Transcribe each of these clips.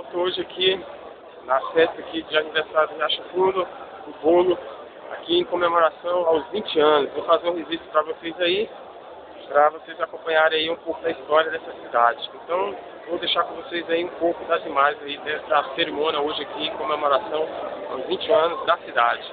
pessoal, estou hoje aqui na festa aqui de aniversário de Acho Fundo, do bolo, aqui em comemoração aos 20 anos. Vou fazer um registro para vocês aí, para vocês acompanharem aí um pouco da história dessa cidade. Então, vou deixar com vocês aí um pouco das imagens aí dessa cerimônia hoje aqui em comemoração aos 20 anos da cidade.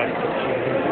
Right.